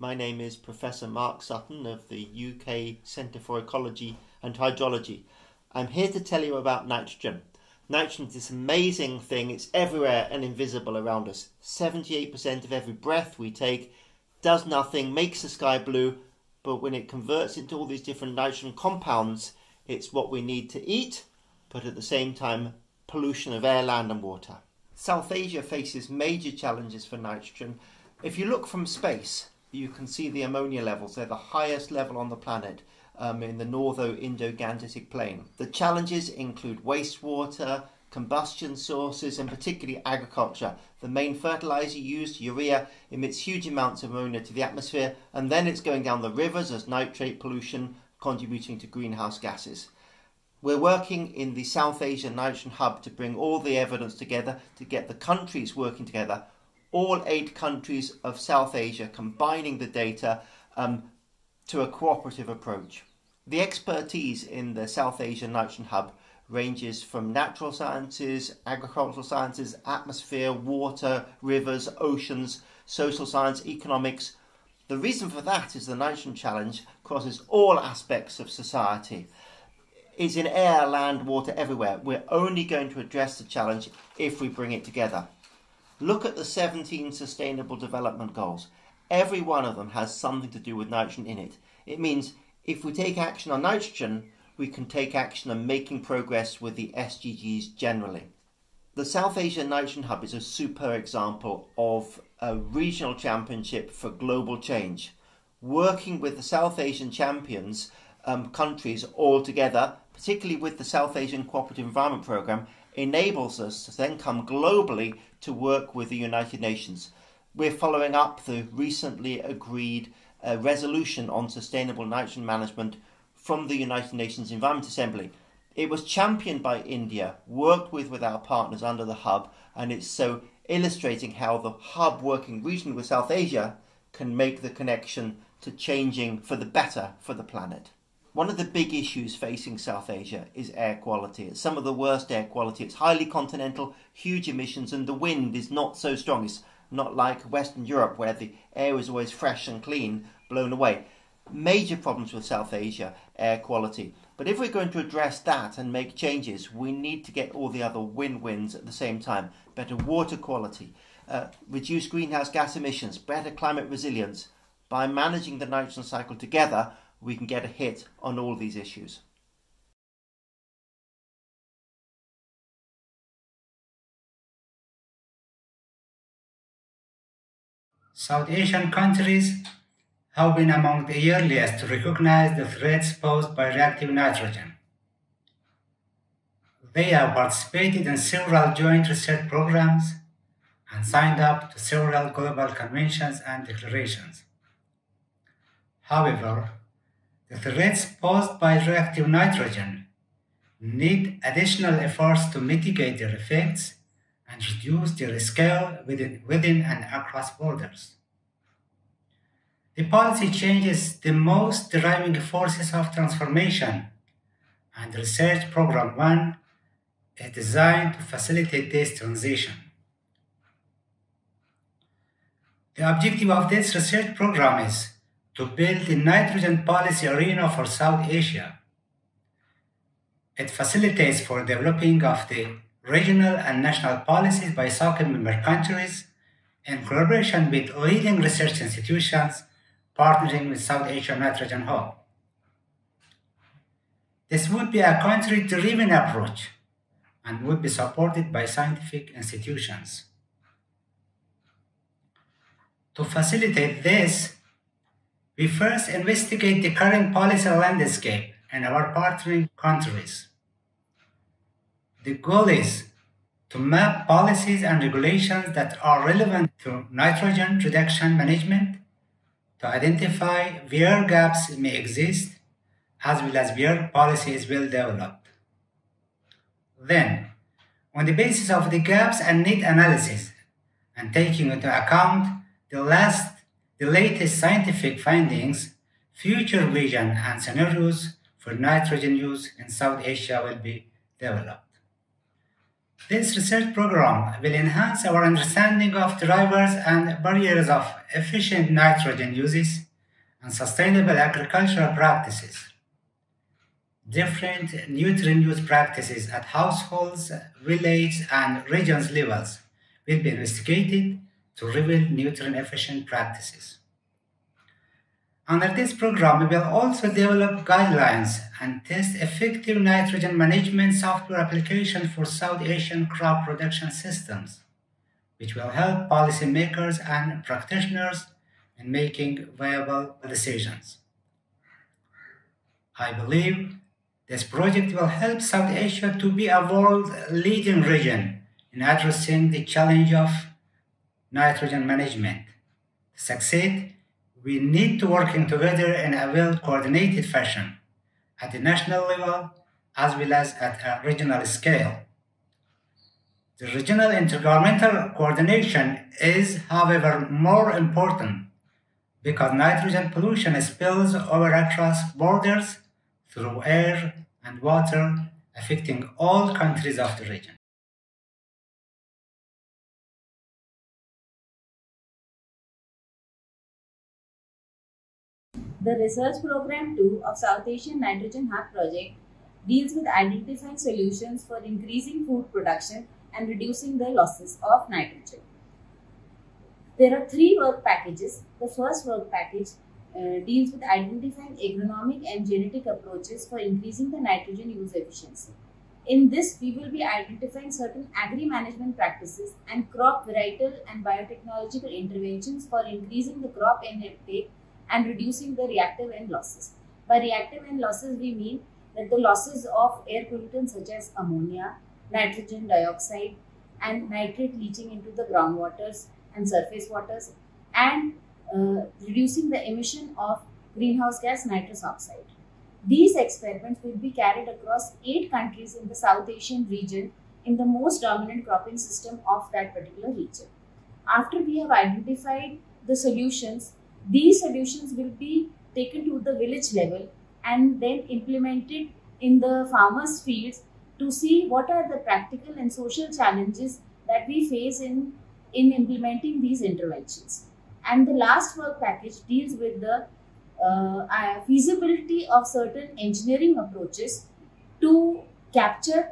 My name is Professor Mark Sutton of the UK Centre for Ecology and Hydrology. I'm here to tell you about nitrogen. Nitrogen is this amazing thing, it's everywhere and invisible around us. 78% of every breath we take does nothing, makes the sky blue, but when it converts into all these different nitrogen compounds, it's what we need to eat, but at the same time, pollution of air, land, and water. South Asia faces major challenges for nitrogen. If you look from space, you can see the ammonia levels. They're the highest level on the planet um, in the Northo-Indo-Gangetic plain. The challenges include wastewater, combustion sources, and particularly agriculture. The main fertilizer used, urea, emits huge amounts of ammonia to the atmosphere, and then it's going down the rivers as nitrate pollution, contributing to greenhouse gases. We're working in the South Asian Nitrogen Hub to bring all the evidence together, to get the countries working together, all eight countries of South Asia combining the data um, to a cooperative approach. The expertise in the South Asian Nitrogen Hub ranges from natural sciences, agricultural sciences, atmosphere, water, rivers, oceans, social science, economics. The reason for that is the nitrogen challenge crosses all aspects of society It's in air, land, water, everywhere. We're only going to address the challenge if we bring it together. Look at the 17 Sustainable Development Goals. Every one of them has something to do with nitrogen in it. It means if we take action on nitrogen, we can take action on making progress with the SDGs generally. The South Asian Nitrogen Hub is a super example of a regional championship for global change. Working with the South Asian champions um, countries all together particularly with the South Asian Cooperative Environment Programme, enables us to then come globally to work with the United Nations. We're following up the recently agreed uh, resolution on sustainable nitrogen management from the United Nations Environment Assembly. It was championed by India, worked with with our partners under the hub, and it's so illustrating how the hub working regionally with South Asia can make the connection to changing for the better for the planet. One of the big issues facing South Asia is air quality. It's some of the worst air quality. It's highly continental, huge emissions, and the wind is not so strong. It's not like Western Europe where the air is always fresh and clean, blown away. Major problems with South Asia air quality. But if we're going to address that and make changes, we need to get all the other win wins at the same time. Better water quality, uh, reduce greenhouse gas emissions, better climate resilience. By managing the nitrogen cycle together, we can get a hit on all these issues. South Asian countries have been among the earliest to recognize the threats posed by reactive nitrogen. They have participated in several joint research programs and signed up to several global conventions and declarations. However, the threats posed by reactive nitrogen need additional efforts to mitigate their effects and reduce their scale within, within and across borders. The policy changes the most driving forces of transformation, and Research Program 1 is designed to facilitate this transition. The objective of this research program is to build the nitrogen policy arena for South Asia. It facilitates for developing of the regional and national policies by SACEP member countries in collaboration with leading research institutions partnering with South Asian Nitrogen Hub. This would be a country-driven approach and would be supported by scientific institutions. To facilitate this, we first investigate the current policy landscape in our partnering countries. The goal is to map policies and regulations that are relevant to nitrogen reduction management, to identify where gaps may exist, as well as where policy is well developed. Then, on the basis of the gaps and need analysis, and taking into account the last the latest scientific findings, future vision and scenarios for nitrogen use in South Asia will be developed. This research program will enhance our understanding of drivers and barriers of efficient nitrogen uses and sustainable agricultural practices. Different nutrient use practices at households, villages, and regions levels will be investigated to reveal nutrient efficient practices. Under this program, we will also develop guidelines and test effective nitrogen management software application for South Asian crop production systems, which will help policymakers and practitioners in making viable decisions. I believe this project will help South Asia to be a world leading region in addressing the challenge of nitrogen management. To succeed, we need to working together in a well-coordinated fashion at the national level as well as at a regional scale. The regional intergovernmental coordination is, however, more important because nitrogen pollution spills over across borders through air and water, affecting all countries of the region. The research program 2 of South Asian Nitrogen Hub project deals with identifying solutions for increasing food production and reducing the losses of nitrogen. There are three work packages. The first work package uh, deals with identifying agronomic and genetic approaches for increasing the nitrogen use efficiency. In this, we will be identifying certain agri-management practices and crop varietal and biotechnological interventions for increasing the crop N uptake and reducing the reactive N losses. By reactive N losses, we mean that the losses of air pollutants such as ammonia, nitrogen dioxide, and nitrate leaching into the groundwaters and surface waters, and uh, reducing the emission of greenhouse gas nitrous oxide. These experiments will be carried across eight countries in the South Asian region in the most dominant cropping system of that particular region. After we have identified the solutions, these solutions will be taken to the village level and then implemented in the farmers' fields to see what are the practical and social challenges that we face in, in implementing these interventions. And the last work package deals with the uh, uh, feasibility of certain engineering approaches to capture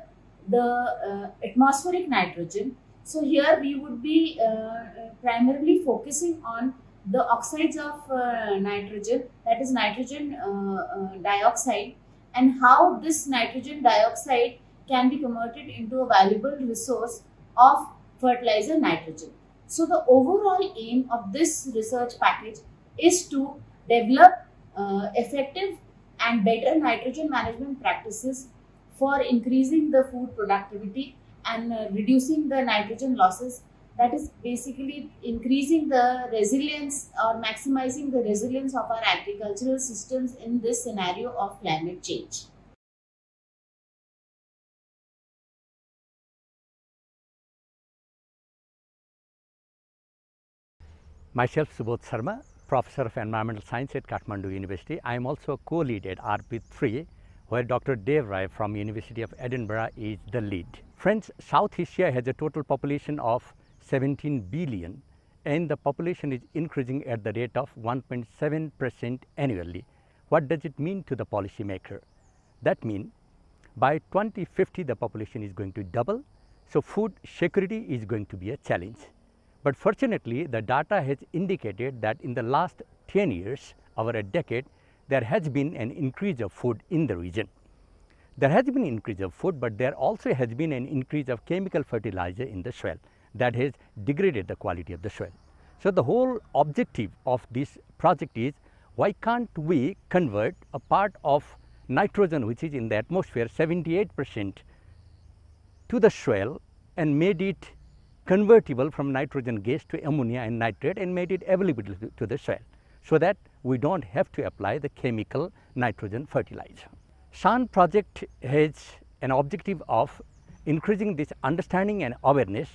the uh, atmospheric nitrogen. So here we would be uh, primarily focusing on the oxides of uh, nitrogen, that is nitrogen uh, dioxide, and how this nitrogen dioxide can be converted into a valuable resource of fertilizer nitrogen. So the overall aim of this research package is to develop uh, effective and better nitrogen management practices for increasing the food productivity and uh, reducing the nitrogen losses that is basically increasing the resilience or maximizing the resilience of our agricultural systems in this scenario of climate change. Myself, Subodh Sharma, Professor of Environmental Science at Kathmandu University. I am also a co-lead at RP3, where Dr. Dev Rai from University of Edinburgh is the lead. Friends, South Asia has a total population of 17 billion and the population is increasing at the rate of 1.7 percent annually. What does it mean to the policymaker? That means by 2050 the population is going to double, so food security is going to be a challenge. But fortunately, the data has indicated that in the last 10 years, over a decade, there has been an increase of food in the region. There has been increase of food, but there also has been an increase of chemical fertilizer in the soil that has degraded the quality of the soil. So, the whole objective of this project is why can't we convert a part of nitrogen which is in the atmosphere 78 percent to the soil and made it convertible from nitrogen gas to ammonia and nitrate and made it available to, the soil so that we do not have to apply the chemical nitrogen fertilizer. SANH project has an objective of increasing this understanding and awareness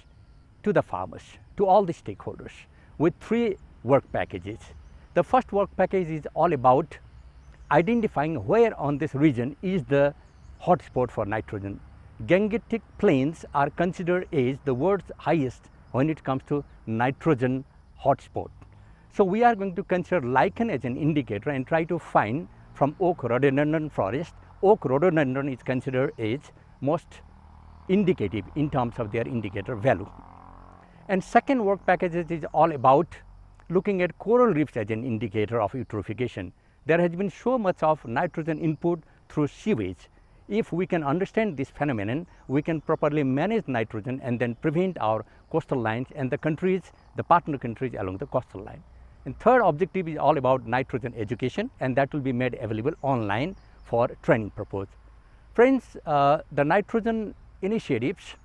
to the farmers, to all the stakeholders with three work packages. The first work package is all about identifying where on this region is the hotspot for nitrogen Gangetic plains are considered as the world's highest when it comes to nitrogen hotspot. So we are going to consider lichen as an indicator and try to find from oak rhododendron forest, oak rhododendron is considered as most indicative in terms of their indicator value. And second work packages is all about looking at coral reefs as an indicator of eutrophication. There has been so much of nitrogen input through sewage. If we can understand this phenomenon, we can properly manage nitrogen and then prevent our coastal lines and the countries, the partner countries along the coastal line. And third objective is all about nitrogen education and that will be made available online for training purpose. Friends, uh, the nitrogen initiatives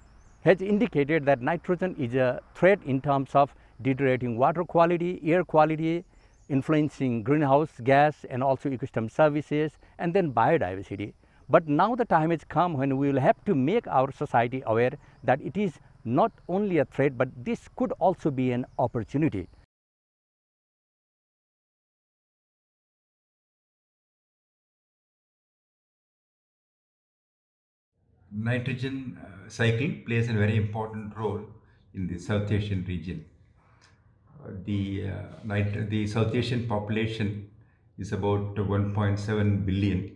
has indicated that nitrogen is a threat in terms of deteriorating water quality, air quality, influencing greenhouse gas and also ecosystem services and then biodiversity. But now the time has come when we will have to make our society aware that it is not only a threat, but this could also be an opportunity. Nitrogen uh, cycle plays a very important role in the South Asian region. Uh, the, uh, the South Asian population is about 1.7 billion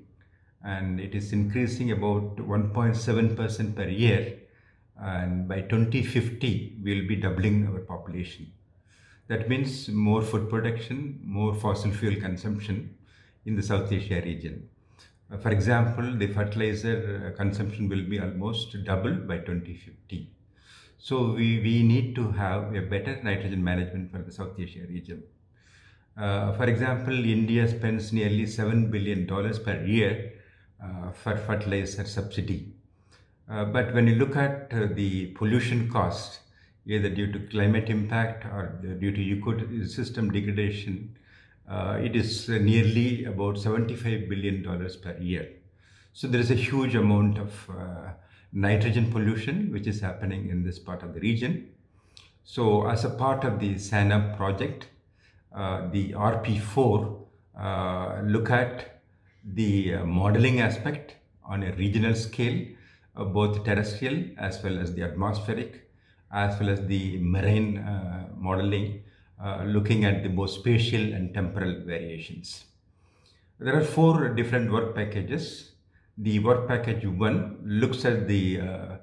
and it is increasing about 1.7% per year and by 2050 we will be doubling our population. That means more food production, more fossil fuel consumption in the South Asia region. For example, the fertilizer uh, consumption will be almost double by 2050. So we, we need to have a better nitrogen management for the South Asia region. Uh, for example, India spends nearly $7 billion per year uh, for fertilizer subsidy. Uh, but when you look at uh, the pollution cost, either due to climate impact or due to ecosystem degradation, it is nearly about 75 billion dollars per year. So there is a huge amount of uh, nitrogen pollution which is happening in this part of the region. So as a part of the SANH project, uh, the RP4 uh, look at the uh, modeling aspect on a regional scale, uh, both terrestrial as well as the atmospheric, as well as the marine modeling uh, looking at the both spatial and temporal variations. There are four different work packages. The work package one looks at the uh,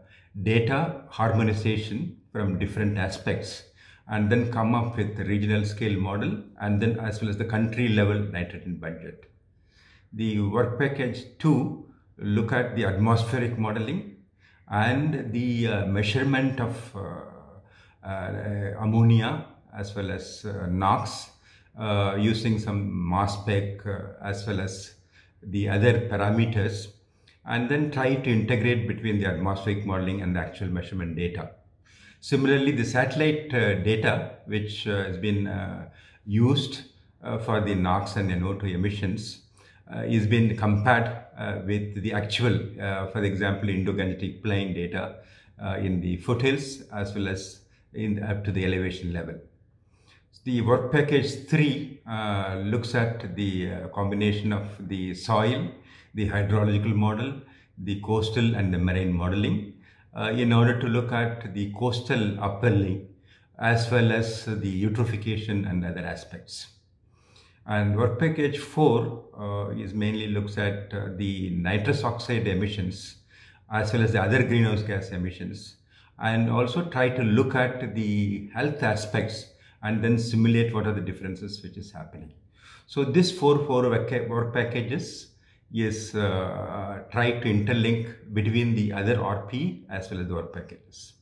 data harmonization from different aspects and then come up with the regional scale model and then as well as the country level nitrogen budget. The work package 2 look at the atmospheric modeling and the uh, measurement of uh, uh, ammonia as well as uh, NOx uh, using some mass spec uh, as well as the other parameters and then try to integrate between the atmospheric modeling and the actual measurement data. Similarly, the satellite uh, data, which uh, has been uh, used for the NOx and NO2 emissions, is being compared with the actual, for example, Indo-Gangetic Plain data in the foothills as well as in up to the elevation level. The work package 3 uh, looks at the uh, combination of the soil, the hydrological model, the coastal and the marine modeling uh, in order to look at the coastal upwelling as well as the eutrophication and other aspects. And work package 4 uh, is mainly looks at uh, the nitrous oxide emissions as well as the other greenhouse gas emissions and also try to look at the health aspects and then simulate what are the differences which is happening. So this four, four work packages is uh, try to interlink between the other RP as well as the work packages.